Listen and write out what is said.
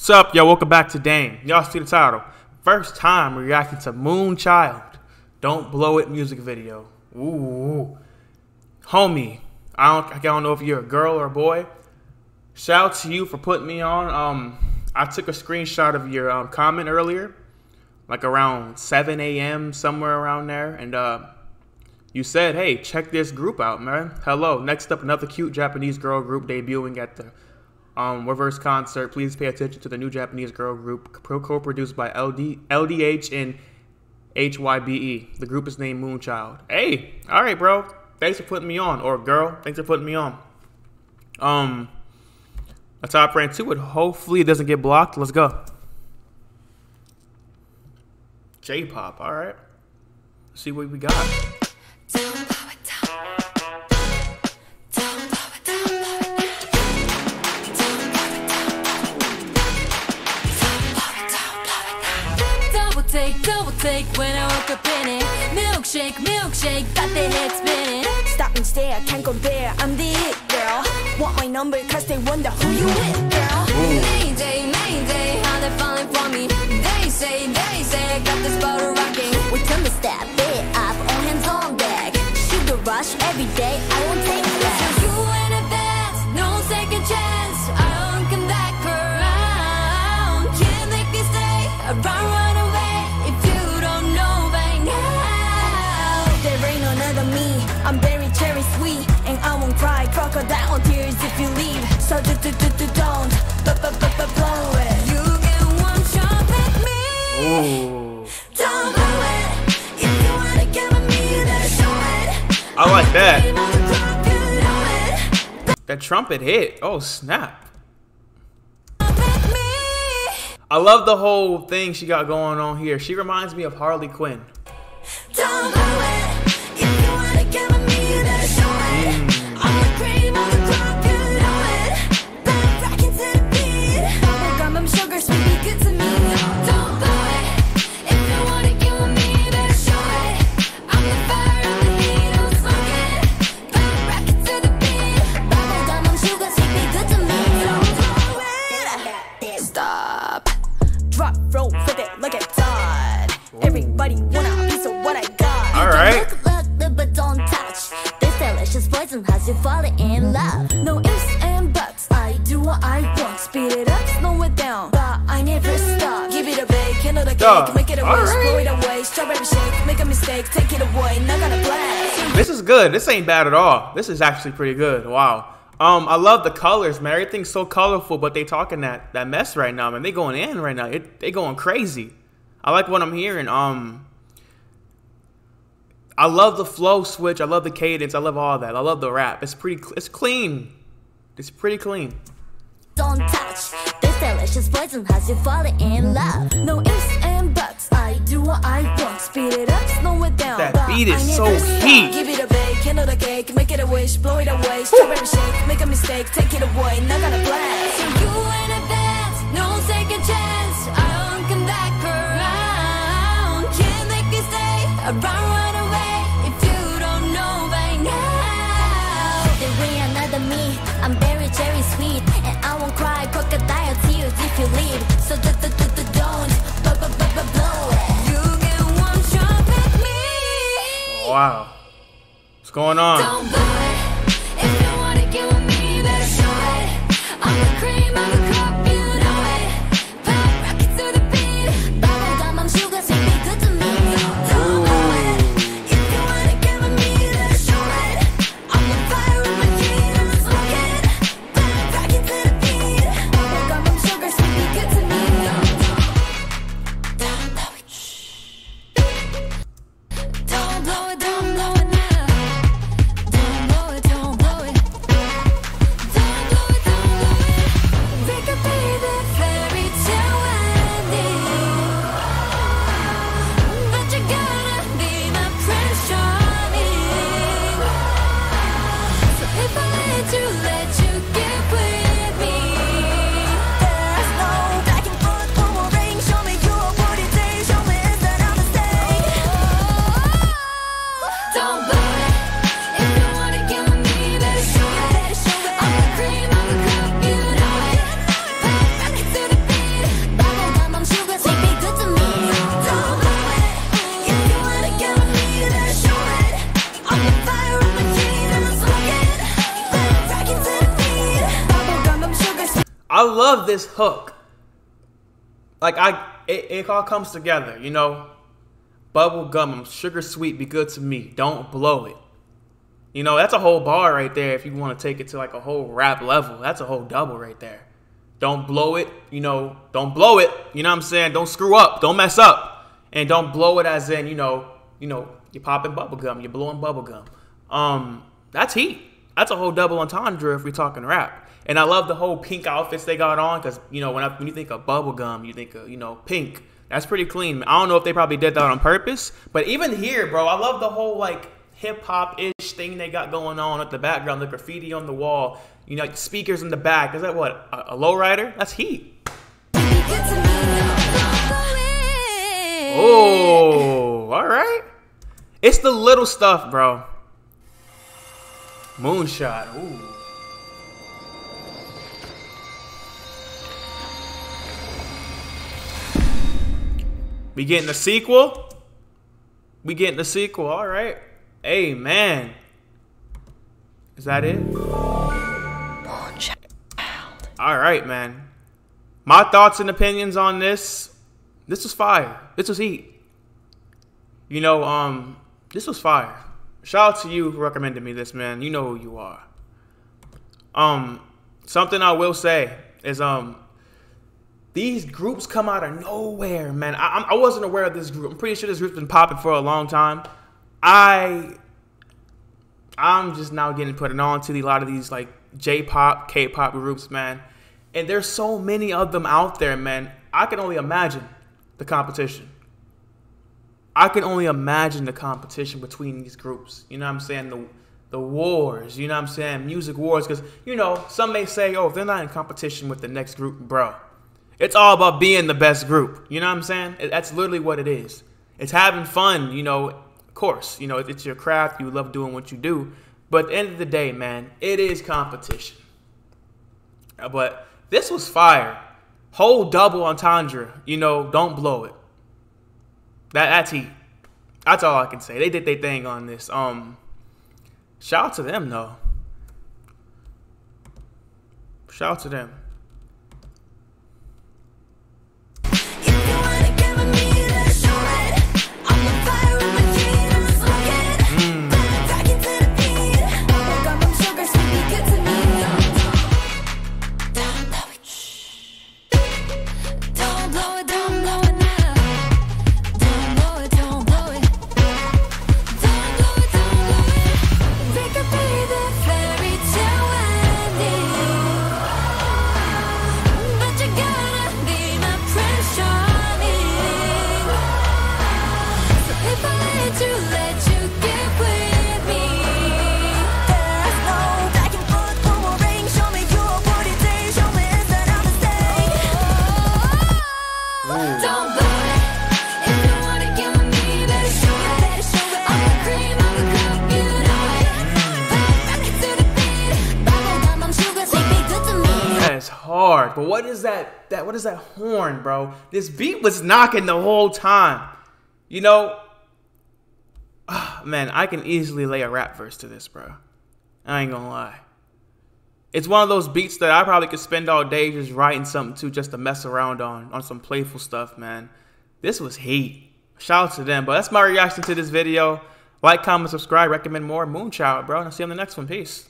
What's up, yo? Welcome back to Dame. Y'all see the title. First time reacting to Moonchild. Don't blow it music video. Ooh. Homie, I don't I don't know if you're a girl or a boy. Shout out to you for putting me on. Um I took a screenshot of your um, comment earlier, like around 7 a.m. somewhere around there, and uh you said, "Hey, check this group out, man." Hello. Next up, another cute Japanese girl group debuting at the um, Weverse concert. Please pay attention to the new Japanese girl group, co-produced by LD, LDH and HYBE. The group is named Moonchild. Hey, all right, bro. Thanks for putting me on, or girl. Thanks for putting me on. Um, a top rank two it. Hopefully, it doesn't get blocked. Let's go. J-pop. All right. Let's see what we got. Double when I woke up in it. Milkshake, milkshake, got the head spinning. Stop and stare, can't compare. I'm the it girl. Want my number cause they wonder who you with, girl. Mayday, mayday, how they falling for me. They say, they say, I got this bottle rocking. We turn the step, it up, all hands on deck. Sugar rush every day, I won't take tears you leave. So do do do do don't, but but but but blow it. You get one shot with me. Ooh. Don't blow it. If you wanna give me show it. I like that. The clock, you know it. That trumpet hit. Oh snap. I love the whole thing she got going on here. She reminds me of Harley Quinn. Don't what I got. All right. Look, look, but don't touch. This delicious poison has you falling in love. No ifs and buts. I do what I want. Speed it up, slow it down. But I never stop. Give it a bake, cake, make it a right. blow it away. Strawberry shake, make a mistake, take it away. Not gonna play. This is good. This ain't bad at all. This is actually pretty good. Wow. Um, I love the colors, man. Everything's so colorful, but they talking that that mess right now, man. They going in right now. It, they going crazy. I like what I'm hearing. Um, I love the flow switch. I love the cadence. I love all that. I love the rap. It's pretty. It's clean. It's pretty clean. Don't touch. This delicious poison has you falling in love. No ifs and buts. I do what I want. Speed it up, slow it down. That beat is so heat. Give it a bake, cake, make it a wish, blow it away. Strawberry shake, make a mistake, take it away. Not gonna play. You in advance, no second chance. I won't come back around. Can't make me stay around, Wow. What's going on? Love this hook. Like I, it, it all comes together, you know. Bubble gum, I'm sugar sweet, be good to me. Don't blow it. You know, that's a whole bar right there. If you want to take it to like a whole rap level, that's a whole double right there. Don't blow it, you know, don't blow it. You know what I'm saying? Don't screw up, don't mess up. And don't blow it as in, you know, you know, you're popping bubble gum, you're blowing bubble gum. Um, that's heat. That's a whole double entendre if we're talking rap. And I love the whole pink outfits they got on because you know when, I, when you think of bubble gum, you think of you know pink. That's pretty clean. I don't know if they probably did that on purpose, but even here, bro, I love the whole like hip hop ish thing they got going on at the background, the graffiti on the wall, you know, speakers in the back. Is that what a, a lowrider? That's heat. Oh, all right. It's the little stuff, bro. Moonshot. Ooh. We getting the sequel? We getting the sequel, all right. Hey, man. Is that it? All right, man. My thoughts and opinions on this. This was fire. This was heat. You know, um, this was fire. Shout out to you who recommended me this, man. You know who you are. Um, something I will say is, um, these groups come out of nowhere, man. I, I'm- wasn't aware of this group. I'm pretty sure this group's been popping for a long time. I, I'm just now getting put on to a lot of these like J-pop, K-pop groups, man. And there's so many of them out there, man. I can only imagine the competition. I can only imagine the competition between these groups. You know what I'm saying? The the wars, you know what I'm saying? Music wars. Because, you know, some may say, oh, if they're not in competition with the next group, bro. It's all about being the best group. You know what I'm saying? That's literally what it is. It's having fun, you know. Of course, you know, it's your craft. You love doing what you do. But at the end of the day, man, it is competition. Uh, But this was fire. Whole double entendre. You know, don't blow it. That that's heat. That's all I can say. They did their thing on this. Um, shout out to them though. Shout out to them. But what is that? That what is that horn, bro? This beat was knocking the whole time. You know, ah, man, I can easily lay a rap verse to this, bro. I ain't gonna lie. It's one of those beats that I probably could spend all day just writing something to, just to mess around on, on some playful stuff, man. This was heat. Shout out to them. But that's my reaction to this video. Like, comment, subscribe, recommend more. Moonchild, bro. And I'll see you on the next one. Peace.